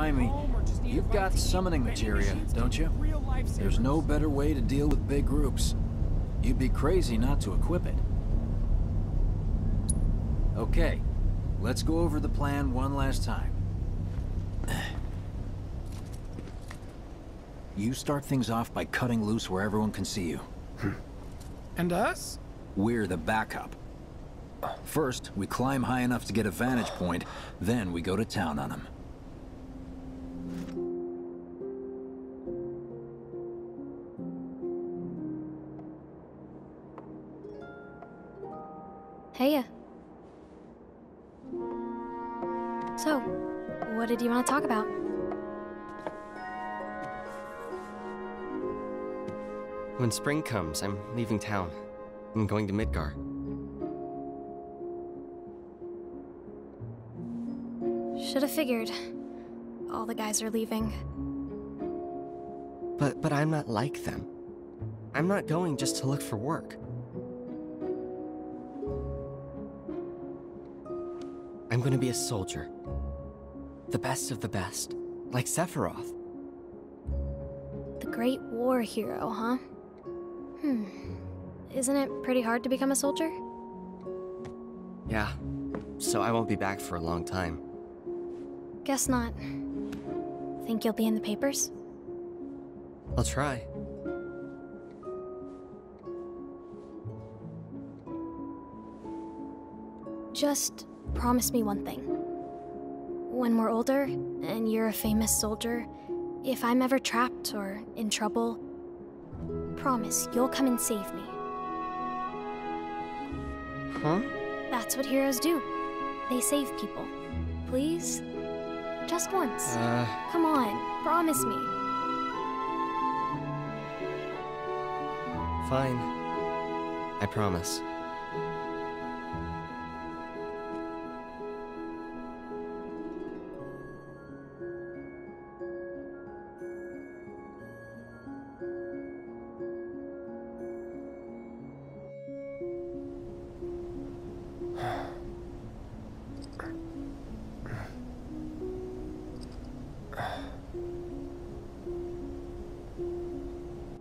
remind me, you've got summoning materia, don't you? There's no better way to deal with big groups. You'd be crazy not to equip it. Okay, let's go over the plan one last time. You start things off by cutting loose where everyone can see you. And us? We're the backup. First, we climb high enough to get a vantage point, then we go to town on them. Heya. Uh. So, what did you want to talk about? When spring comes, I'm leaving town. I'm going to Midgar. Should have figured. All the guys are leaving. But but I'm not like them. I'm not going just to look for work. I'm going to be a soldier. The best of the best, like Sephiroth. The Great War hero, huh? Hmm. Isn't it pretty hard to become a soldier? Yeah. So I won't be back for a long time. Guess not. Think you'll be in the papers? I'll try. Just promise me one thing. When we're older, and you're a famous soldier, if I'm ever trapped or in trouble, promise you'll come and save me. Huh? That's what heroes do. They save people. Please? Just once. Uh, Come on, promise me. fine. I promise.